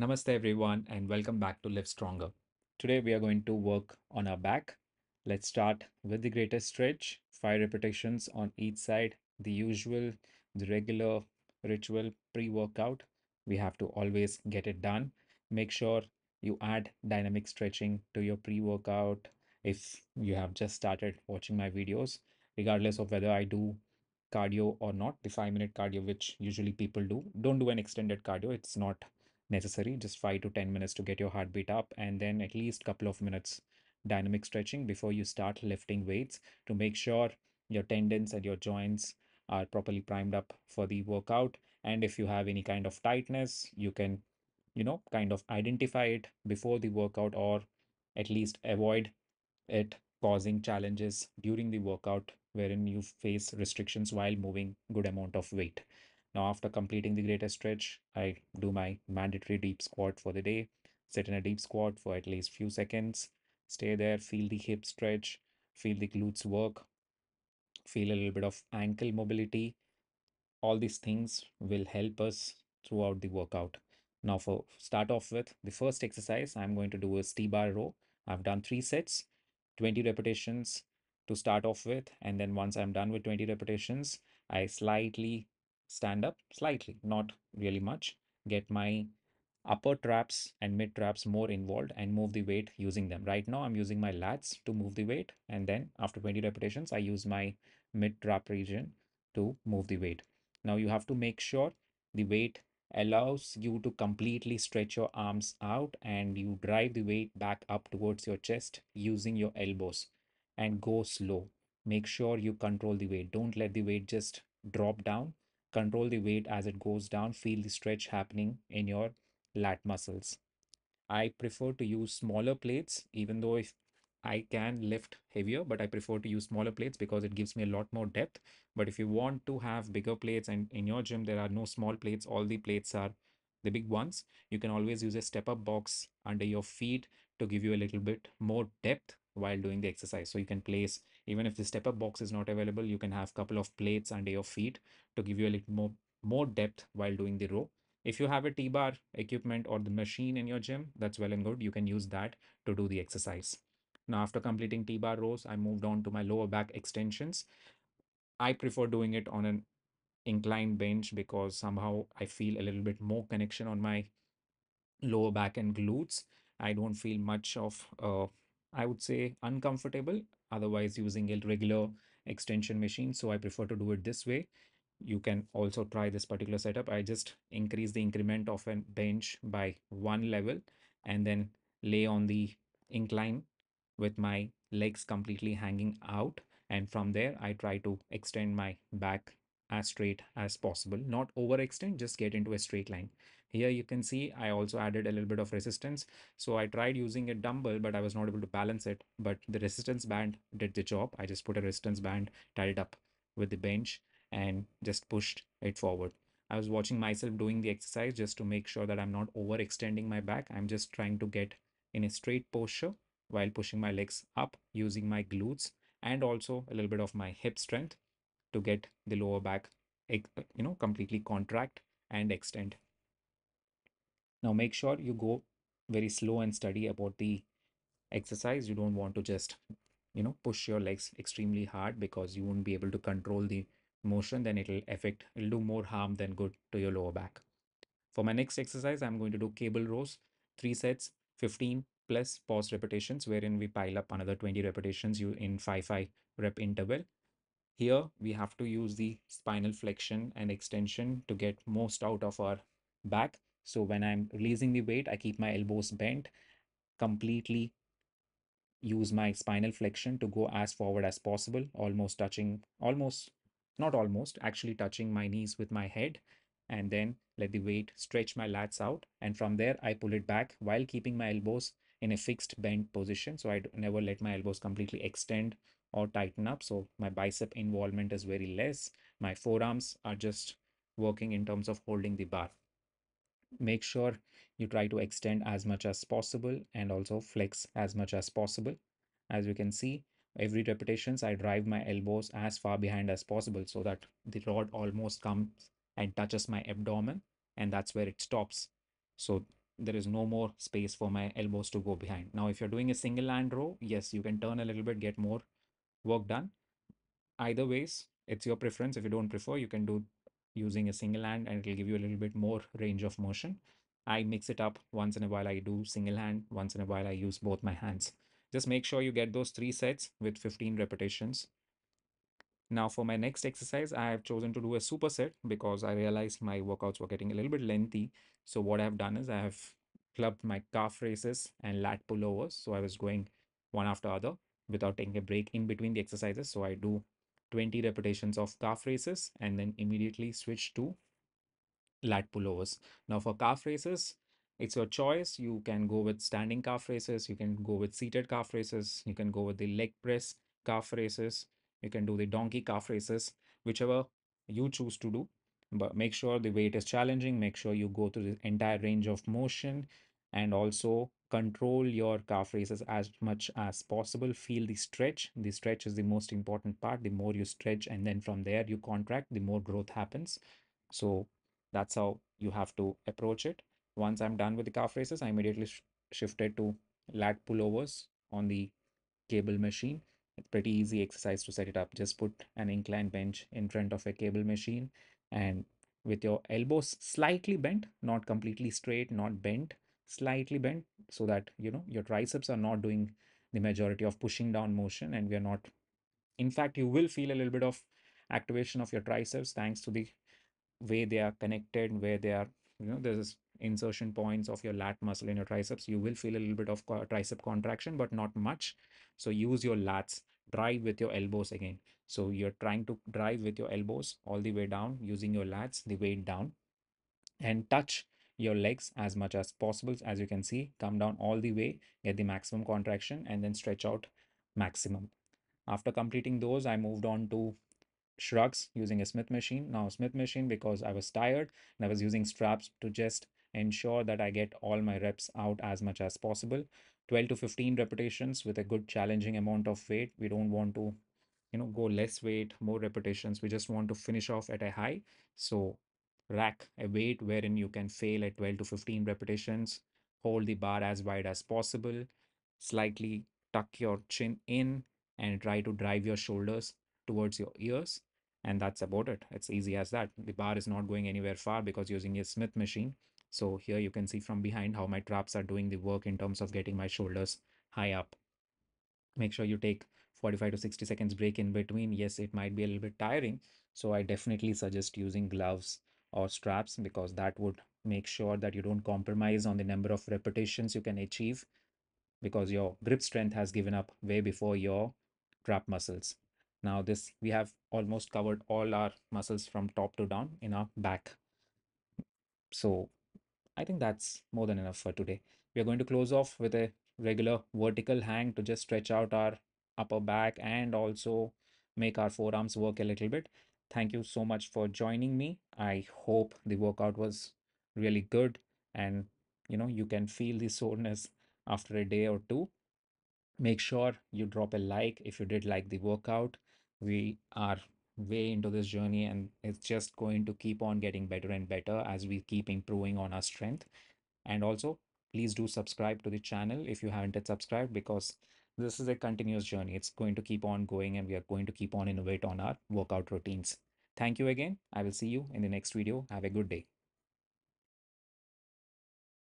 Namaste everyone and welcome back to Live Stronger. Today we are going to work on our back. Let's start with the greatest stretch, 5 repetitions on each side, the usual, the regular ritual pre-workout. We have to always get it done. Make sure you add dynamic stretching to your pre-workout if you have just started watching my videos, regardless of whether I do cardio or not, the 5 minute cardio which usually people do. Don't do an extended cardio. It's not necessary just 5 to 10 minutes to get your heartbeat up and then at least couple of minutes dynamic stretching before you start lifting weights to make sure your tendons and your joints are properly primed up for the workout. And if you have any kind of tightness you can you know kind of identify it before the workout or at least avoid it causing challenges during the workout wherein you face restrictions while moving good amount of weight now, after completing the greatest stretch, I do my mandatory deep squat for the day. Sit in a deep squat for at least few seconds. Stay there, feel the hip stretch, feel the glutes work, feel a little bit of ankle mobility. All these things will help us throughout the workout. Now, for start off with the first exercise, I'm going to do a T-bar row. I've done three sets, 20 repetitions to start off with. And then once I'm done with 20 repetitions, I slightly stand up slightly, not really much, get my upper traps and mid traps more involved and move the weight using them. Right now, I'm using my lats to move the weight. And then after 20 repetitions, I use my mid trap region to move the weight. Now you have to make sure the weight allows you to completely stretch your arms out and you drive the weight back up towards your chest using your elbows and go slow. Make sure you control the weight. Don't let the weight just drop down control the weight as it goes down, feel the stretch happening in your lat muscles. I prefer to use smaller plates, even though if I can lift heavier, but I prefer to use smaller plates because it gives me a lot more depth. But if you want to have bigger plates and in your gym there are no small plates, all the plates are the big ones, you can always use a step up box under your feet to give you a little bit more depth while doing the exercise. So you can place, even if the step up box is not available, you can have couple of plates under your feet to give you a little more, more depth while doing the row. If you have a T-bar equipment or the machine in your gym, that's well and good. You can use that to do the exercise. Now, after completing T-bar rows, I moved on to my lower back extensions. I prefer doing it on an inclined bench because somehow I feel a little bit more connection on my lower back and glutes. I don't feel much of uh, I would say uncomfortable otherwise using a regular extension machine. So I prefer to do it this way. You can also try this particular setup. I just increase the increment of a bench by one level and then lay on the incline with my legs completely hanging out. And from there, I try to extend my back as straight as possible, not overextend, just get into a straight line. Here you can see I also added a little bit of resistance. So I tried using a dumbbell, but I was not able to balance it. But the resistance band did the job. I just put a resistance band, tied it up with the bench and just pushed it forward. I was watching myself doing the exercise just to make sure that I'm not overextending my back. I'm just trying to get in a straight posture while pushing my legs up using my glutes and also a little bit of my hip strength to get the lower back you know completely contract and extend now make sure you go very slow and steady about the exercise. You don't want to just, you know, push your legs extremely hard because you won't be able to control the motion. Then it'll affect, it'll do more harm than good to your lower back. For my next exercise, I'm going to do cable rows, three sets, 15 plus pause repetitions, wherein we pile up another 20 repetitions you in 5 5 rep interval. Here we have to use the spinal flexion and extension to get most out of our back so when I'm releasing the weight, I keep my elbows bent, completely use my spinal flexion to go as forward as possible, almost touching, almost, not almost, actually touching my knees with my head. And then let the weight stretch my lats out. And from there, I pull it back while keeping my elbows in a fixed bent position. So I never let my elbows completely extend or tighten up. So my bicep involvement is very less. My forearms are just working in terms of holding the bar make sure you try to extend as much as possible and also flex as much as possible. As you can see, every repetitions I drive my elbows as far behind as possible so that the rod almost comes and touches my abdomen and that's where it stops. So there is no more space for my elbows to go behind. Now, if you're doing a single hand row, yes, you can turn a little bit, get more work done. Either ways, it's your preference. If you don't prefer, you can do using a single hand and it'll give you a little bit more range of motion. I mix it up once in a while. I do single hand, once in a while, I use both my hands. Just make sure you get those three sets with 15 repetitions. Now for my next exercise, I have chosen to do a superset because I realized my workouts were getting a little bit lengthy. So what I've done is I have clubbed my calf raises and lat pullovers. So I was going one after other without taking a break in between the exercises. So I do 20 repetitions of calf raises and then immediately switch to lat pullovers. Now for calf raises, it's your choice. You can go with standing calf raises, you can go with seated calf raises, you can go with the leg press calf raises, you can do the donkey calf raises, whichever you choose to do. But make sure the weight is challenging, make sure you go through the entire range of motion and also control your calf raises as much as possible. Feel the stretch. The stretch is the most important part. The more you stretch and then from there you contract, the more growth happens. So that's how you have to approach it. Once I'm done with the calf raises, I immediately sh shifted to lat pullovers on the cable machine. It's pretty easy exercise to set it up. Just put an incline bench in front of a cable machine and with your elbows slightly bent, not completely straight, not bent, slightly bent so that you know your triceps are not doing the majority of pushing down motion and we are not in fact you will feel a little bit of activation of your triceps thanks to the way they are connected where they are you know there's insertion points of your lat muscle in your triceps. You will feel a little bit of tricep contraction but not much. So use your lats. Drive with your elbows again. So you're trying to drive with your elbows all the way down using your lats the weight down and touch your legs as much as possible. As you can see come down all the way get the maximum contraction and then stretch out maximum. After completing those i moved on to shrugs using a smith machine. Now smith machine because i was tired and i was using straps to just ensure that i get all my reps out as much as possible. 12 to 15 repetitions with a good challenging amount of weight. We don't want to you know go less weight more repetitions. We just want to finish off at a high. So rack a weight wherein you can fail at 12 to 15 repetitions, hold the bar as wide as possible, slightly tuck your chin in and try to drive your shoulders towards your ears. And that's about it. It's easy as that. The bar is not going anywhere far because using a Smith machine. So here you can see from behind how my traps are doing the work in terms of getting my shoulders high up. Make sure you take 45 to 60 seconds break in between. Yes, it might be a little bit tiring. So I definitely suggest using gloves or straps because that would make sure that you don't compromise on the number of repetitions you can achieve because your grip strength has given up way before your trap muscles. Now this we have almost covered all our muscles from top to down in our back. So I think that's more than enough for today. We are going to close off with a regular vertical hang to just stretch out our upper back and also make our forearms work a little bit. Thank you so much for joining me. I hope the workout was really good and you know you can feel the soreness after a day or two. Make sure you drop a like if you did like the workout. We are way into this journey and it's just going to keep on getting better and better as we keep improving on our strength. And also, please do subscribe to the channel if you haven't yet subscribed because this is a continuous journey. It's going to keep on going and we are going to keep on innovate on our workout routines. Thank you again. I will see you in the next video. Have a good day.